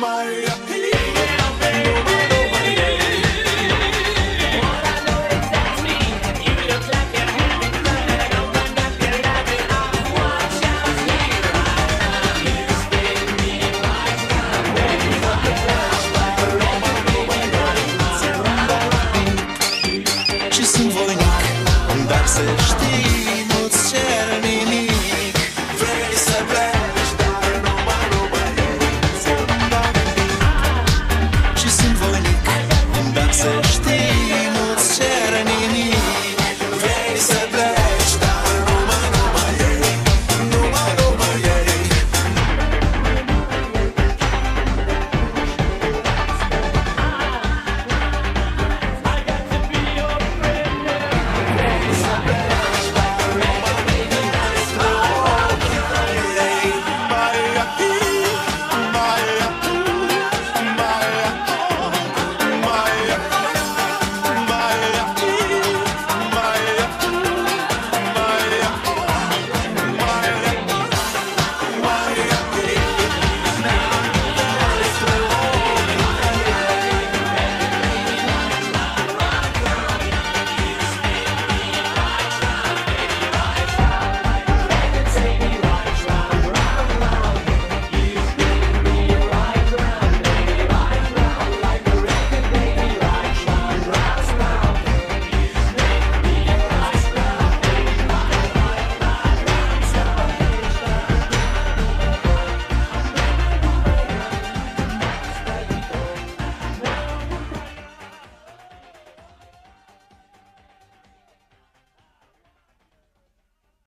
My. vocês